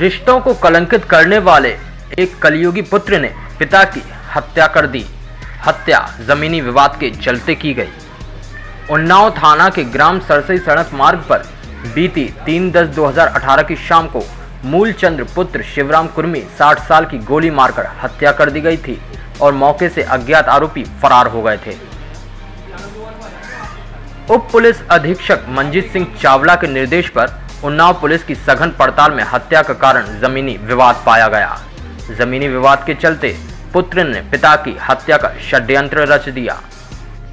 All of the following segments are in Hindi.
रिश्तों को कलंकित करने वाले एक कलयुगी पुत्र ने पिता की हत्या कर दी। हत्या जमीनी विवाद के चलते की गई। उन्नाव थाना के ग्राम सरसई सड़क मार्ग पर बीती 3 दस 2018 की शाम को मूलचंद्र पुत्र शिवराम कुर्मी 60 साल की गोली मारकर हत्या कर दी गई थी और मौके से अज्ञात आरोपी फरार हो गए थे। उप पुलिस अधीक्षक मंजीत सिंह चावला के निर्देश पर उन्नाव पुलिस की सघन पड़ताल में हत्या का कारण जमीनी विवाद पाया गया। जमीनी विवाद के चलते पुत्र ने पिता की हत्या का षड्यंत्र रच दिया।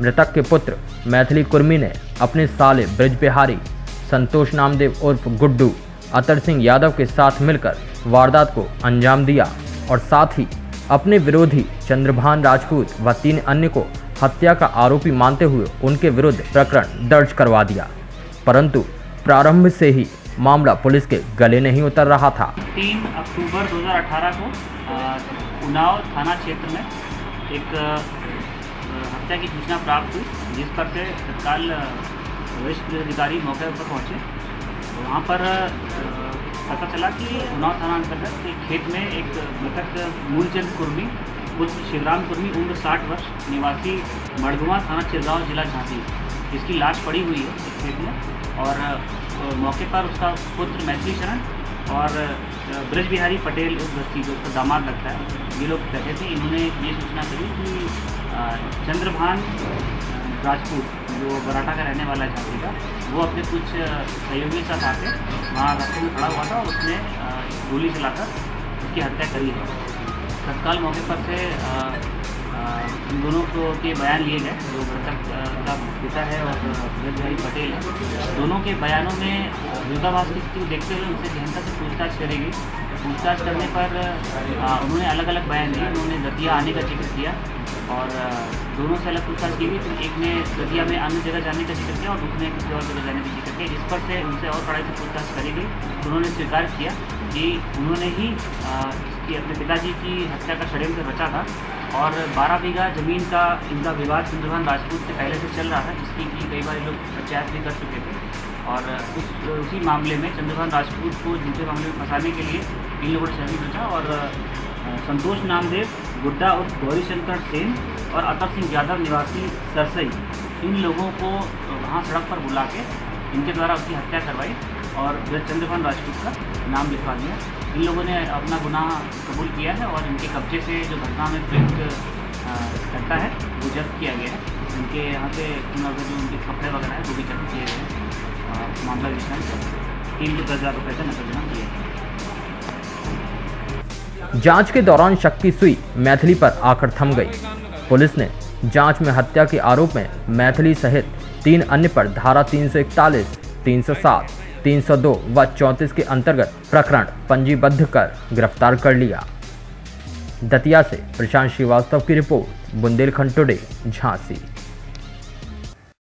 मृतक के पुत्र मैथिली कुर्मी ने अपने साले ब्रज बिहारी संतोष नामदेव उर्फ़ गुड्डू, अतर सिंह यादव के साथ मिलकर वारदात को अंजाम दिया और साथ ही अपने विरोधी चंद्रभान राजपूत व तीन अन्य को हत्या का आरोपी मानते हुए उनके विरुद्ध प्रकरण दर्ज करवा दिया। परंतु प्रारंभ से ही मामला पुलिस के गले नहीं उतर रहा था। तीन अक्टूबर 2018 को उन्नाव थाना क्षेत्र में एक हत्या की सूचना प्राप्त हुई, जिस पर से तत्काल वरिष्ठ अधिकारी मौके पर पहुँचे। वहाँ पर पता चला कि उन्नाव थाना अंतर्गत एक खेत में एक मृतक मूलचंद कुर्मी, पुत्र शिवराम कुर्मी, उम्र 60 वर्ष, निवासी मड़गुआ थाना चिरगांव जिला झांसी। इसकी लाश पड़ी हुई है इस खेत में। और मौके पर उसका पुत्र मैथिली शरण और ब्रज बिहारी पटेल उस बस्ती जो उसका दामाद लगता है, ये लोग बैठे थे। इन्होंने ये सूचना करी कि चंद्रभान राजपूत, जो बराठा का रहने वाला है का वो अपने कुछ सहयोगी साथ आके वहाँ रास्ते में खड़ा हुआ था और उसने गोली चलाकर उसकी हत्या करी है। तत्काल मौके पर से इन दोनों को के बयान लिए गए, जो मृतक का पिता है और भाई पटेल। है दोनों के बयानों में विरोधाभास की स्थिति देखते हुए उनसे गहनता से पूछताछ करेगी पूछताछ करने पर उन्होंने अलग अलग बयान दिए। उन्होंने दतिया आने का ज़िक्र किया और दोनों से अलग पूछताछ की गई। एक ने दतिया में अन्य जगह जाने का ज़िक्र किया और दूसरे ने किसी और जगह जाने का ज़िक्र किया, जिस पर से उनसे और कड़ाई से पूछताछ करी गई। तो उन्होंने स्वीकार किया। कि उन्होंने ही इसकी अपने पिताजी की हत्या का षड्यंत्र रचा था और 12 बीघा ज़मीन का इनका विवाद चंद्रभान राजपूत से पहले से चल रहा था, जिसकी कि कई बार लोग पंचायत भी कर चुके थे। और उस, उसी मामले में चंद्रभान राजपूत को झूठे मामले में फंसाने के लिए इन लोगों ने शहरी रचा और संतोष नामदेव, गुड्डा और गौरीशंकर सेन और अतर सिंह यादव निवासी सरसई, इन लोगों को वहाँ सड़क पर बुला के इनके द्वारा उसकी हत्या करवाई। और चंद्रभान राजपूत का नाम लिखवा दिया इन लोगों ने अपना गुनाह कबूल किया है और इनके कब्जे से जो घटना में प्रयुक्त करता है वो जब्त किया गया है। इनके यहाँ से जो उनके कपड़े वगैरह हैं वो भी जब्त किए गए हैं। मामला विषय तीन सौ दस हज़ार रुपये का नकद किया जाँच के दौरान शक्ति सुई मैथिली पर आकर थम गई। पुलिस ने जाँच में हत्या के आरोप में मैथिली सहित तीन अन्य पर धारा 341, 307, 302 व 34 के अंतर्गत प्रकरण पंजीबद्ध कर गिरफ़्तार कर लिया। दतिया से प्रशांत श्रीवास्तव की रिपोर्ट, बुंदेलखंड टुडे, झांसी।